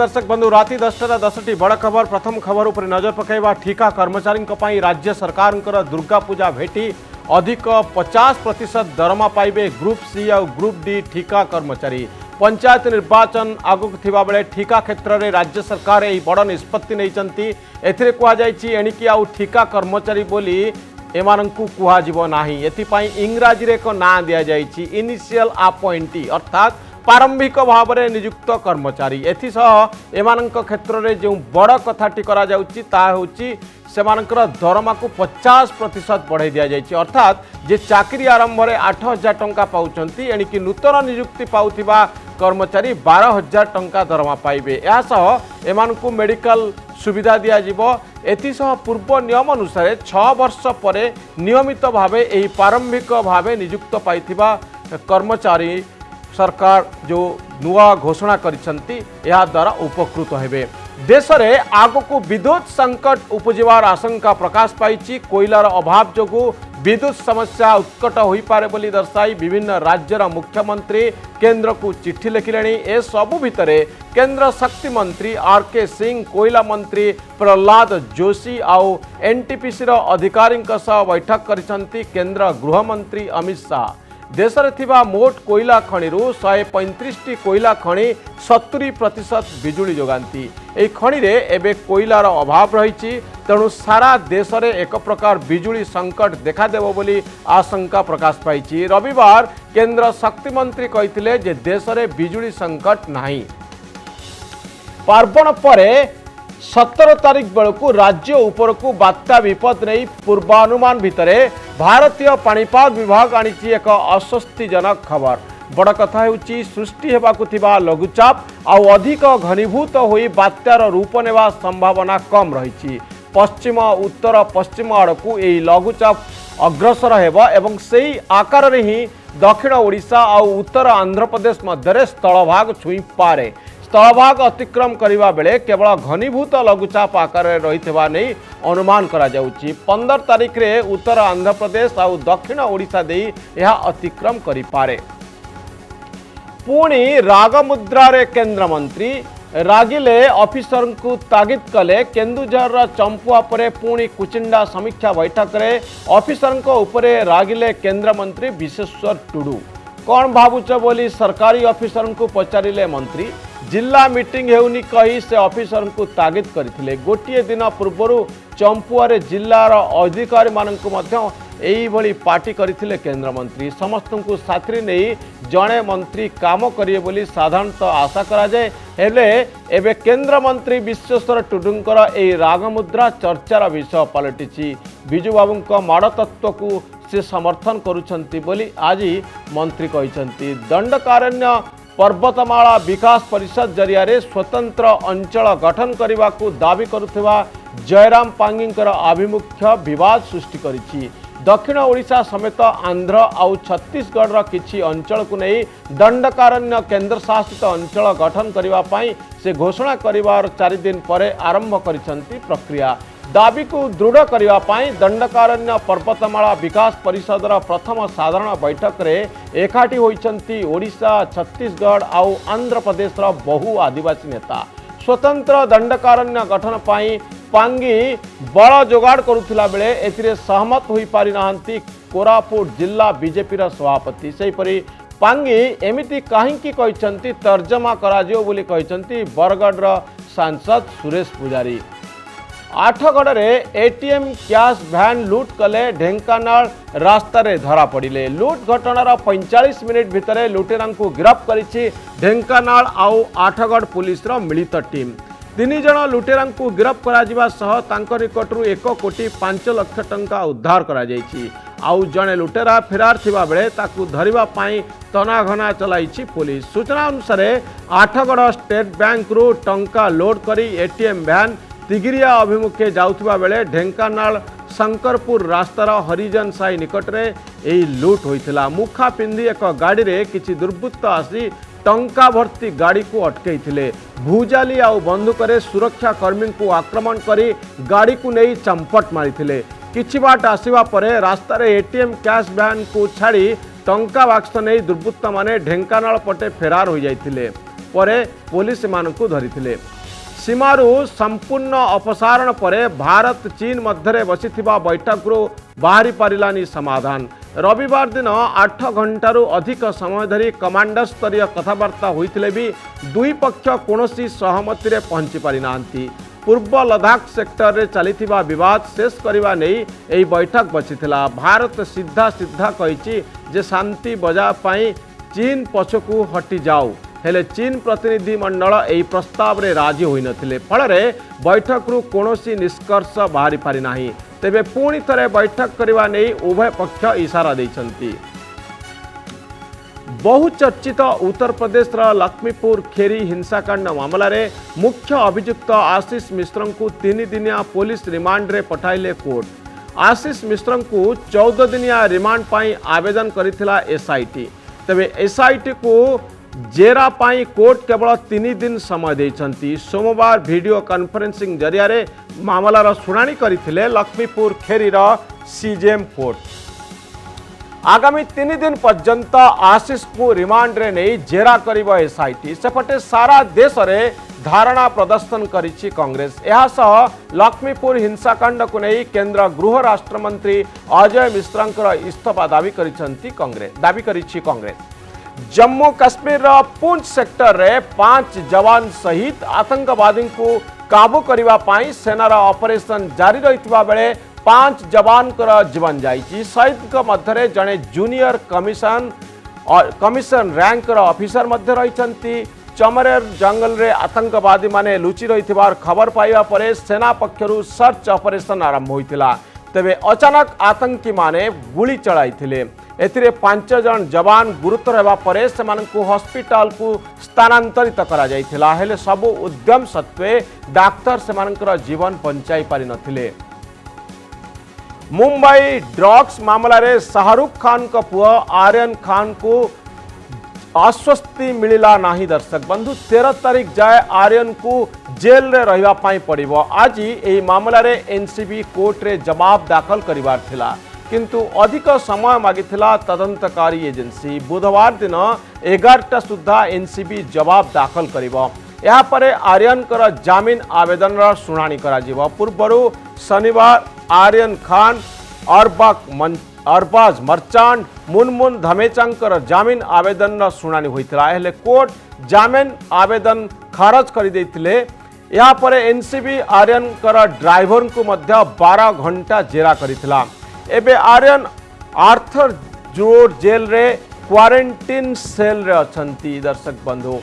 दर्शक बंधु राति दसटा दस टी बड़ खबर प्रथम खबर उपर नजर पकड़ा ठिका कर्मचारी राज्य सरकार दुर्गा पूजा भेटी अधिक पचास प्रतिशत दरमा पाइबे ग्रुप सी आ ग्रुप डी ठीका कर्मचारी पंचायत निर्वाचन आगक ठिका क्षेत्र में राज्य सरकार यही बड़ निष्पत्ति नहीं कहुई एणिकी आउ ठिका कर्मचारी बोली एम कहना एथपाई इंग्राजी एक ना दि जाइए इनिशियल आपइंटी अर्थात ପ୍ରାରମ୍ଭିକ ଭାବରେ ନିଯୁକ୍ତ କର୍ମଚାରୀ ଏଥିସହ ଏମାନଙ୍କ କ୍ଷେତ୍ରରେ ଯେଉଁ ବଡ଼ କଥାଟି କରାଯାଉଛି ତାହା ହେଉଛି ସେମାନଙ୍କର ଦରମାକୁ ପଚାଶ ପ୍ରତିଶତ ବଢ଼ାଇ ଦିଆଯାଇଛି ଅର୍ଥାତ୍ ଯେ ଚାକିରି ଆରମ୍ଭରେ ଆଠ ହଜାର ଟଙ୍କା ପାଉଛନ୍ତି ଏଣିକି ନୂତନ ନିଯୁକ୍ତି ପାଉଥିବା କର୍ମଚାରୀ ବାର ହଜାର ଟଙ୍କା ଦରମା ପାଇବେ ଏହାସହ ଏମାନଙ୍କୁ ମେଡ଼ିକାଲ ସୁବିଧା ଦିଆଯିବ ଏଥିସହ ପୂର୍ବ ନିୟମ ଅନୁସାରେ ଛଅ ବର୍ଷ ପରେ ନିୟମିତ ଭାବେ ଏହି ପ୍ରାରମ୍ଭିକ ଭାବେ ନିଯୁକ୍ତ ପାଇଥିବା କର୍ମଚାରୀ सरकार जो ନୂଆ ଘୋଷଣା କରିଛନ୍ତି ଏହାଦ୍ୱାରା ଉପକୃତ ହେବେ ଦେଶରେ ଆଗକୁ ବିଦ୍ୟୁତ ସଙ୍କଟ ଉପୁଜିବାର ଆଶଙ୍କା ପ୍ରକାଶ ପାଇଛି କୋଇଲାର ଅଭାବ ଯୋଗୁଁ ବିଦ୍ୟୁତ ସମସ୍ୟା ଉତ୍କଟ ହୋଇପାରେ ବୋଲି ଦର୍ଶାଇ ବିଭିନ୍ନ ରାଜ୍ୟର ମୁଖ୍ୟମନ୍ତ୍ରୀ କେନ୍ଦ୍ରକୁ ଚିଠି ଲେଖିଲେଣି ଏସବୁ ଭିତରେ କେନ୍ଦ୍ର ଶକ୍ତି ମନ୍ତ୍ରୀ ଆର୍ କେ ସିଂ କୋଇଲା ମନ୍ତ୍ରୀ ପ୍ରହ୍ଲାଦ ଯୋଶୀ ଆଉ ଏନ୍ଟିପିସିର ଅଧିକାରୀଙ୍କ ସହ ବୈଠକ କରିଛନ୍ତି କେନ୍ଦ୍ର ଗୃହମନ୍ତ୍ରୀ ଅମିତ ଶାହା देशले मोट कोइला खिरू शैतिस कोइला खणि सतुरी प्रतिशत विजुली जगान् यही खणि ए अभाव सारा रह प्रकार विजुली सङ्कट बोली आशंका प्रकाश पाँच रबिवार केन्द्र शक्ति मन्त्रीले देशले विजुली संकट नै पर्वण पर सतर तारिक राज्य उप बात्या विपद नै पूर्वानुमान भित्र ଭାରତୀୟ ପାଣିପାଗ ବିଭାଗ ଆଣିଛି ଏକ ଅସ୍ୱସ୍ତିଜନକ ଖବର ବଡ଼ କଥା ହେଉଛି ସୃଷ୍ଟି ହେବାକୁ ଥିବା ଲଘୁଚାପ ଆଉ ଅଧିକ ଘନୀଭୂତ ହୋଇ ବାତ୍ୟାର ରୂପ ନେବା ସମ୍ଭାବନା କମ୍ ରହିଛି ପଶ୍ଚିମ ଉତ୍ତର ପଶ୍ଚିମ ଆଡ଼କୁ ଏହି ଲଘୁଚାପ ଅଗ୍ରସର ହେବ ଏବଂ ସେହି ଆକାରରେ ହିଁ ଦକ୍ଷିଣ ଓଡ଼ିଶା ଆଉ ଉତ୍ତର ଆନ୍ଧ୍ରପ୍ରଦେଶ ମଧ୍ୟରେ ସ୍ଥଳଭାଗ ଛୁଇଁପାରେ ସ୍ଥଳଭାଗ ଅତିକ୍ରମ କରିବା ବେଳେ କେବଳ ଘନୀଭୂତ ଲଘୁଚାପ ଆକାରରେ ରହିଥିବା ନେଇ ଅନୁମାନ କରାଯାଉଛି ପନ୍ଦର ତାରିଖରେ ଉତ୍ତର ଆନ୍ଧ୍ରପ୍ରଦେଶ ଆଉ ଦକ୍ଷିଣ ଓଡ଼ିଶା ଦେଇ ଏହା ଅତିକ୍ରମ କରିପାରେ ପୁଣି ରାଗମୁଦ୍ରାରେ କେନ୍ଦ୍ରମନ୍ତ୍ରୀ ରାଗିଲେ ଅଫିସରଙ୍କୁ ତାଗିଦ କଲେ କେନ୍ଦୁଝରର ଚମ୍ପୁଆ ପରେ ପୁଣି କୁଚିଣ୍ଡା ସମୀକ୍ଷା ବୈଠକରେ ଅଫିସରଙ୍କ ଉପରେ ରାଗିଲେ କେନ୍ଦ୍ରମନ୍ତ୍ରୀ ବିଶ୍ୱେଶ୍ୱର ଟୁଡୁ କ'ଣ ଭାବୁଛ ବୋଲି ସରକାରୀ ଅଫିସରଙ୍କୁ ପଚାରିଲେ ମନ୍ତ୍ରୀ ଜିଲ୍ଲା ମିଟିଂ ହେଉନି କହି ସେ ଅଫିସରଙ୍କୁ ତାଗିଦ କରିଥିଲେ ଗୋଟିଏ ଦିନ ପୂର୍ବରୁ ଚମ୍ପୁଆରେ ଜିଲ୍ଲାର ଅଧିକାରୀମାନଙ୍କୁ ମଧ୍ୟ ଏହିଭଳି ପାର୍ଟି କରିଥିଲେ କେନ୍ଦ୍ରମନ୍ତ୍ରୀ ସମସ୍ତଙ୍କୁ ସାଥିରେ ନେଇ ଜଣେ ମନ୍ତ୍ରୀ କାମ କରିବେ ବୋଲି ସାଧାରଣତଃ ଆଶା କରାଯାଏ ହେଲେ ଏବେ କେନ୍ଦ୍ରମନ୍ତ୍ରୀ ବିଶ୍ୱେଶ୍ୱର ଟୁଡୁଙ୍କର ଏହି ରାଗମୁଦ୍ରା ଚର୍ଚ୍ଚାର ବିଷୟ ପାଲଟିଛି ବିଜୁବାବୁଙ୍କ ମାଡ଼ତତ୍ଵକୁ ସେ ସମର୍ଥନ କରୁଛନ୍ତି ବୋଲି ଆଜି ମନ୍ତ୍ରୀ କହିଛନ୍ତି ଦଣ୍ଡକାରଣ୍ୟ पर्वतमाला विकास परिषद जरिया स्वतंत्र अंचल गठन करने को दावी करुवा जयराम पांगी आभिमुख्य बद सृष्टि कर दक्षिण ओडा समेत आंध्र आउ छत्तीशगढ़ किसी अंचल को नहीं दंडकारण्य केन्द्र शासित अंचल गठन करने से घोषणा करार चारिदिन आरंभ कर प्रक्रिया ଦାବିକୁ ଦୃଢ଼ କରିବା ପାଇଁ ଦଣ୍ଡକାରଣ୍ୟ ପର୍ବତମାଳା ବିକାଶ ପରିଷଦର ପ୍ରଥମ ସାଧାରଣ ବୈଠକରେ ଏକାଠି ହୋଇଛନ୍ତି ଓଡ଼ିଶା ଛତିଶଗଡ଼ ଆଉ ଆନ୍ଧ୍ରପ୍ରଦେଶର ବହୁ ଆଦିବାସୀ ନେତା ସ୍ୱତନ୍ତ୍ର ଦଣ୍ଡକାରଣ୍ୟ ଗଠନ ପାଇଁ ପାଙ୍ଗି ବଳ ଯୋଗାଡ଼ କରୁଥିଲା ବେଳେ ଏଥିରେ ସହମତ ହୋଇପାରିନାହାନ୍ତି କୋରାପୁଟ ଜିଲ୍ଲା ବିଜେପିର ସଭାପତି ସେହିପରି ପାଙ୍ଗି ଏମିତି କାହିଁକି କହିଛନ୍ତି ତର୍ଜମା କରାଯିବ ବୋଲି କହିଛନ୍ତି ବରଗଡ଼ର ସାଂସଦ ସୁରେଶ ପୂଜାରୀ ଆଠଗଡ଼ରେ ଏଟିଏମ୍ କ୍ୟାଶ୍ ଭ୍ୟାନ୍ ଲୁଟ୍ କଲେ ଢେଙ୍କାନାଳ ରାସ୍ତାରେ ଧରାପଡ଼ିଲେ ଲୁଟ୍ ଘଟଣାର ପଇଁଚାଳିଶ ମିନିଟ୍ ଭିତରେ ଲୁଟେରାଙ୍କୁ ଗିରଫ କରିଛି ଢେଙ୍କାନାଳ ଆଉ ଆଠଗଡ଼ ପୁଲିସର ମିଳିତ ଟିମ୍ ତିନି ଜଣ ଲୁଟେରାଙ୍କୁ ଗିରଫ କରାଯିବା ସହ ତାଙ୍କ ନିକଟରୁ ଏକ କୋଟି ପାଞ୍ଚ ଲକ୍ଷ ଟଙ୍କା ଉଦ୍ଧାର କରାଯାଇଛି ଆଉ ଜଣେ ଲୁଟେରା ଫେରାର ଥିବାବେଳେ ତାକୁ ଧରିବା ପାଇଁ ତନାଘନା ଚଲାଇଛି ପୋଲିସ ସୂଚନା ଅନୁସାରେ ଆଠଗଡ଼ ଷ୍ଟେଟ୍ ବ୍ୟାଙ୍କରୁ ଟଙ୍କା ଲୋଡ୍ କରି ଏଟିଏମ୍ ଭ୍ୟାନ୍ तिगिरिया अभिमुखे जा ढेकाना शंकरपुर रास्तार हरिजन साई निकट में यह लुट होता मुखा पिंधि एक गाड़ी में कि दुर्बृत्त आसी टंका भर्ती गाड़ी को अटकई भूजाली आ बंदूक सुरक्षाकर्मी को आक्रमण कर गाड़ी को नहीं चंपट मारी कि बाट आसवापर रास्तार एटीएम क्या भान को छाड़ टा बाक्स नहीं दुर्वृत्त मैंने ढेकाना पटे फेरार होते पुलिस मानू धरी सीमु सम्पूर्ण अपसारण परे भारत चीन मध्य बसिति बैठकु बाँडिपारानि समाधान रविवार दिन आठ घन्टाु अधिक समय धरि कमाडर स्तरीय कथाबर्ता हुि दुई पक्ष कनसी सहमतिले पहुँच पारिहाँ पूर्व लद्दाख लदाख सक्टरे चालत शेस बैठक बसिला भारत सीधा सीधा गरिन्छ जान्ति बजार पनि चीन पछकु हटि ହେଲେ ଚୀନ୍ ପ୍ରତିନିଧିମଣ୍ଡଳ ଏହି ପ୍ରସ୍ତାବରେ ରାଜି ହୋଇନଥିଲେ ଫଳରେ ବୈଠକରୁ କୌଣସି ନିଷ୍କର୍ଷ ବାହାରିପାରି ନାହିଁ ତେବେ ପୁଣି ଥରେ ବୈଠକ କରିବା ନେଇ ଉଭୟ ପକ୍ଷ ଇସାରା ଦେଇଛନ୍ତି ବହୁ ଚର୍ଚ୍ଚିତ ଉତ୍ତରପ୍ରଦେଶର ଲକ୍ଷ୍ମୀପୁର ଖେରି ହିଂସାକାଣ୍ଡ ମାମଲାରେ ମୁଖ୍ୟ ଅଭିଯୁକ୍ତ ଆଶିଷ ମିଶ୍ରଙ୍କୁ ତିନିଦିନିଆ ପୋଲିସ ରିମାଣ୍ଡରେ ପଠାଇଲେ କୋର୍ଟ ଆଶିଷ ମିଶ୍ରଙ୍କୁ ଚଉଦ ଦିନିଆ ରିମାଣ୍ଡ ପାଇଁ ଆବେଦନ କରିଥିଲା ଏସ୍ଆଇଟି ତେବେ ଏସ୍ଆଇଟିକୁ जेरा कोर्ट केवल तीन दिन समय देती सोमवार भिडियो कन्फरेन्सींग जरिया मामलार शुणी करते लक्ष्मीपुर खेरीर सीजेएम कोर्ट आगामी तीन दिन पर्यंत आशीष को रिमांड रे नहीं जेरा कर एसआईटी सेपटे सारा देश में धारणा प्रदर्शन करेस यासह लक्ष्मीपुर हिंसाकांड को नहीं केन्द्र गृह राष्ट्रमंत्री अजय मिश्रा इस्तफा दावी कर दावी कर जम्मू काश्मीर पुंछ सेक्टर रे पांच जवान सहित आतंकवादी को काबू करने सेनार ऑपरेशन जारी रही बेले पांच जवान जीवन जाहिद मध्य जड़े junior commission commission ranker officer मध्य रही चमरेर जंगल रे आतंकवादी माने लुचि रही खबर पाइबा सेना पक्षर सर्च ऑपरेशन आरंभ होता तेरे अचानक आतंकी माने गुड़ चलते एंचज जवान गुरुतर होगा हस्पिटाल को कर सब उद्यम सत्वे डाक्तर से जीवन बंचाई पार मुंबई ड्रग्स मामलें शाहरुख खान का पुह आर्यन खान को आश्वस्ति मिलला ना दर्शक बंधु तेरह तारीख जाए आर्यन को जेल रे रही पड़ आज यही मामलें एनसीबी कोर्ट में जवाब दाखल कर किंतु अधिक समय मागिता तदंतकारी एजेन्सी बुधवार दिन एगारटा सुधा एनसीबी जवाब दाखल कर यापर आर्यन जमिन आवेदन शुणा पूर्वर शनिवार आर्यन खान अरबक मं अरबाज मर्चांट मुनमुन धमेचा जमिन आवेदन शुणा होता है कोर्ट जमिन आवेदन खारज करपर एनसीबी आर्यन ड्राइवर को मध्य बार घंटा जेरा करता है एवं आर्यन आर्थर जोर जेल रे क्वारंटीन सेल रे अच्छा दर्शक बंधु